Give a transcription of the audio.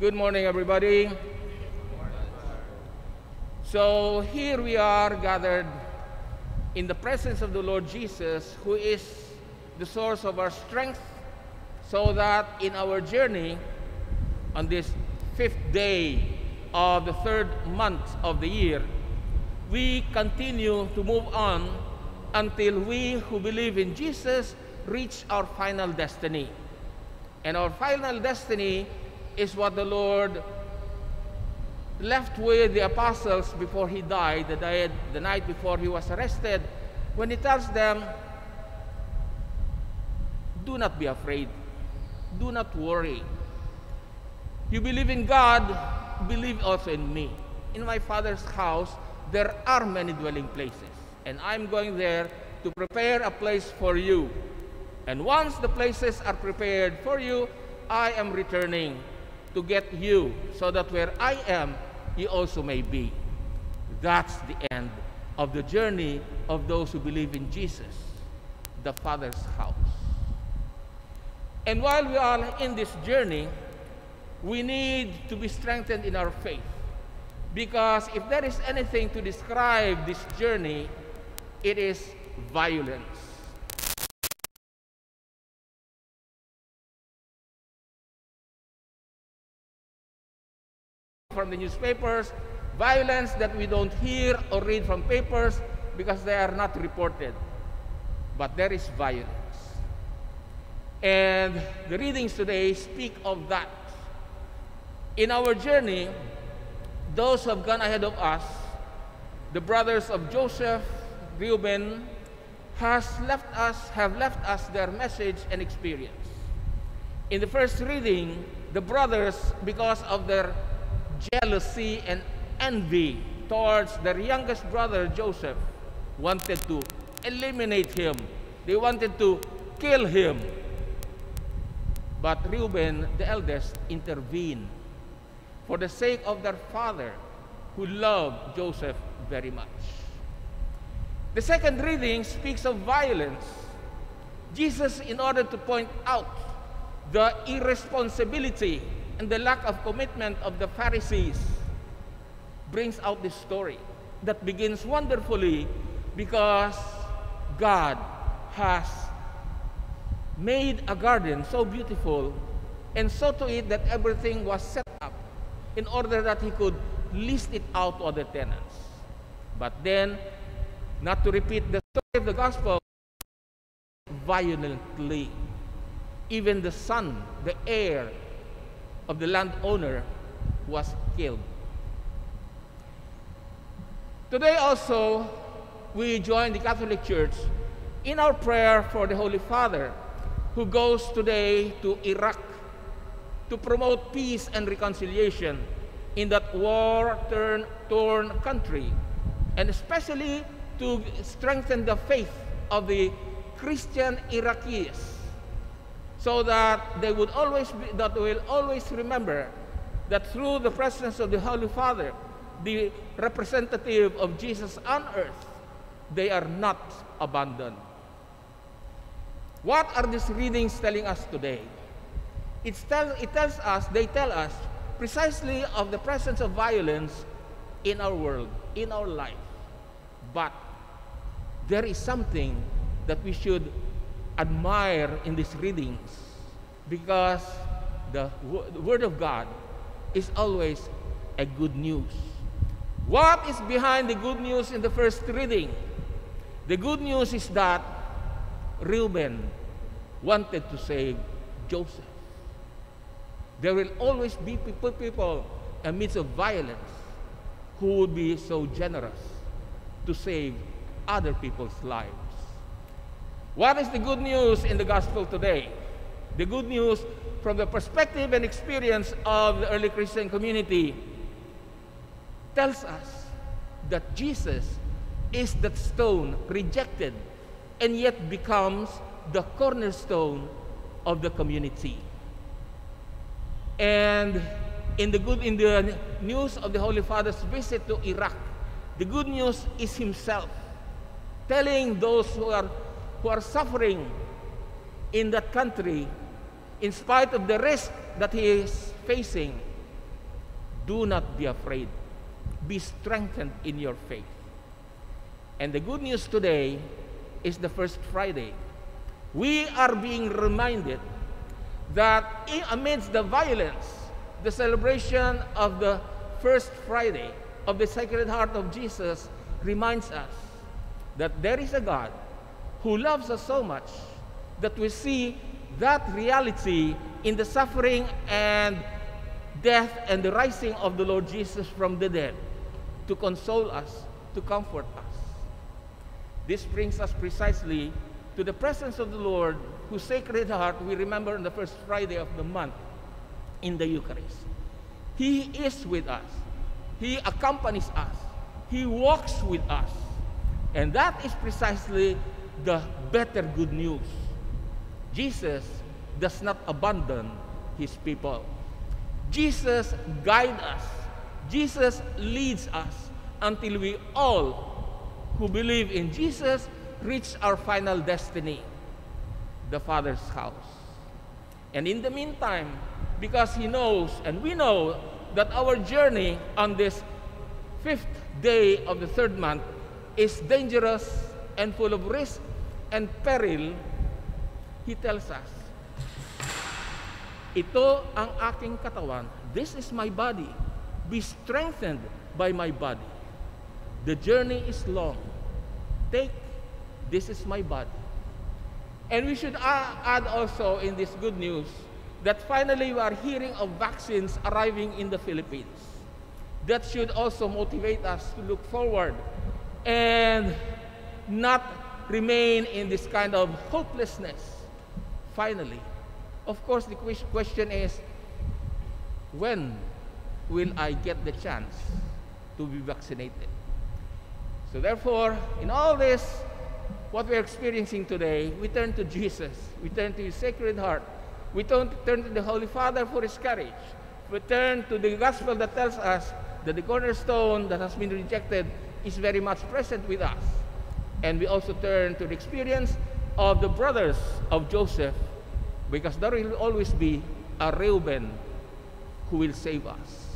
Good morning, everybody. So here we are gathered in the presence of the Lord Jesus, who is the source of our strength, so that in our journey on this fifth day of the third month of the year, we continue to move on until we who believe in Jesus reach our final destiny. And our final destiny is what the Lord left with the apostles before he died, the, the night before he was arrested, when he tells them, Do not be afraid, do not worry. You believe in God, believe also in me. In my Father's house, there are many dwelling places, and I'm going there to prepare a place for you. And once the places are prepared for you, I am returning to get you so that where I am, you also may be. That's the end of the journey of those who believe in Jesus, the Father's house. And while we are in this journey, we need to be strengthened in our faith. Because if there is anything to describe this journey, it is violence. From the newspapers, violence that we don't hear or read from papers because they are not reported. But there is violence. And the readings today speak of that. In our journey, those who have gone ahead of us, the brothers of Joseph, Reuben, has left us, have left us their message and experience. In the first reading, the brothers, because of their jealousy and envy towards their youngest brother Joseph, wanted to eliminate him. They wanted to kill him. But Reuben, the eldest, intervened for the sake of their father, who loved Joseph very much. The second reading speaks of violence. Jesus, in order to point out the irresponsibility and the lack of commitment of the Pharisees, brings out this story that begins wonderfully because God has made a garden so beautiful and so to it that everything was set up in order that he could lease it out to other tenants. But then, not to repeat the story of the gospel, violently, even the son, the heir of the landowner, was killed. Today also, we join the Catholic Church in our prayer for the Holy Father who goes today to Iraq to promote peace and reconciliation in that war-torn country, and especially to strengthen the faith of the Christian Iraqis, so that they would always be, that will always remember that through the presence of the Holy Father, the representative of Jesus on earth, they are not abandoned. What are these readings telling us today? It, tell, it tells us, they tell us precisely of the presence of violence in our world, in our life. But there is something that we should admire in these readings because the, the Word of God is always a good news. What is behind the good news in the first reading? The good news is that Reuben wanted to save Joseph. There will always be people, amidst of violence who would be so generous to save other people's lives. What is the good news in the gospel today? The good news from the perspective and experience of the early Christian community tells us that Jesus is that stone rejected and yet becomes the cornerstone of the community. And in the good in the news of the Holy Father's visit to Iraq, the good news is himself telling those who are who are suffering in that country in spite of the risk that he is facing Do not be afraid. Be strengthened in your faith. And the good news today is the first Friday. We are being reminded that amidst the violence, the celebration of the first Friday of the Sacred Heart of Jesus reminds us that there is a God who loves us so much that we see that reality in the suffering and death and the rising of the Lord Jesus from the dead to console us, to comfort us. This brings us precisely to the presence of the Lord, whose Sacred Heart we remember on the first Friday of the month in the Eucharist. He is with us, He accompanies us, He walks with us. And that is precisely the better good news. Jesus does not abandon His people. Jesus guides us. Jesus leads us until we all who believe in Jesus reach our final destiny, the Father's house. And in the meantime, because He knows and we know that our journey on this fifth day of the third month is dangerous and full of risk and peril, He tells us, Ito ang aking katawan. This is my body. Be strengthened by my body. The journey is long. Take, this is my body. And we should add also in this good news that finally we are hearing of vaccines arriving in the Philippines. That should also motivate us to look forward and not remain in this kind of hopelessness. Finally, of course, the question is, when will I get the chance to be vaccinated? So therefore, in all this, what we're experiencing today, we turn to Jesus. We turn to His Sacred Heart. We turn, turn to the Holy Father for His courage. We turn to the Gospel that tells us that the cornerstone that has been rejected is very much present with us. And we also turn to the experience of the brothers of Joseph because there will always be a Reuben who will save us.